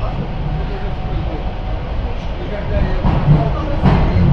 И когда я